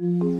Mm-hmm.